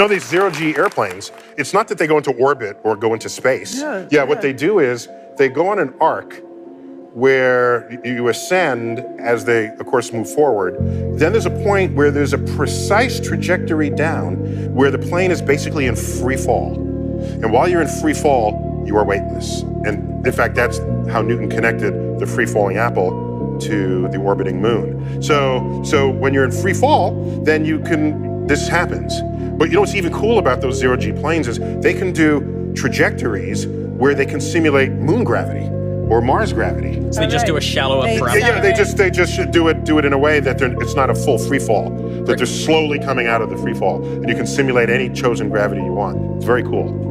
You know these zero G airplanes, it's not that they go into orbit or go into space. Yeah, yeah, what they do is they go on an arc where you ascend as they, of course, move forward. Then there's a point where there's a precise trajectory down where the plane is basically in free fall. And while you're in free fall, you are weightless. And in fact, that's how Newton connected the free falling apple to the orbiting moon. So, so when you're in free fall, then you can, this happens. But you know what's even cool about those zero G planes is they can do trajectories where they can simulate moon gravity or Mars gravity. So they just do a shallow up for Yeah, yeah, they just they just should do it do it in a way that they're, it's not a full free fall. That they're slowly coming out of the free fall, and you can simulate any chosen gravity you want. It's very cool.